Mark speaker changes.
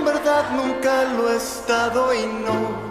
Speaker 1: en verdad nunca lo he estado y no.